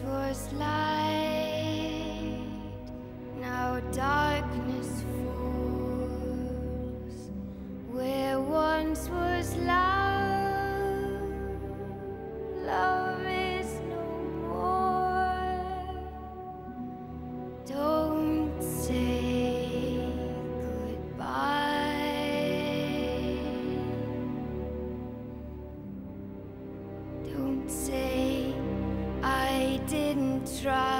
was light, now darkness try.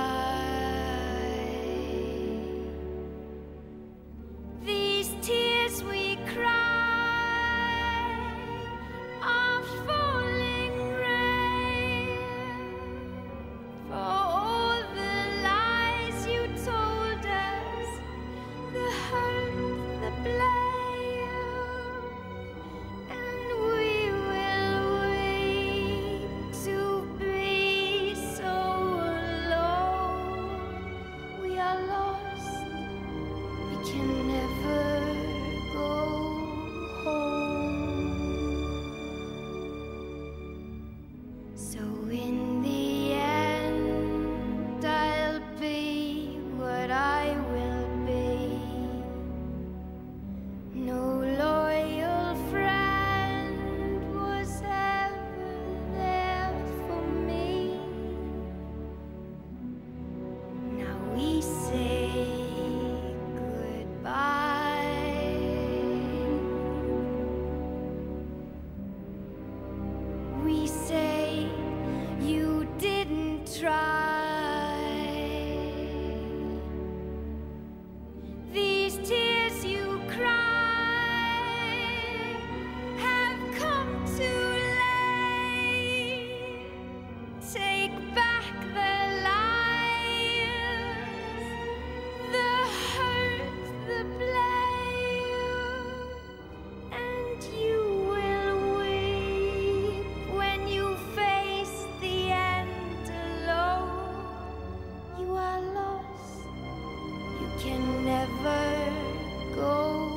Can never go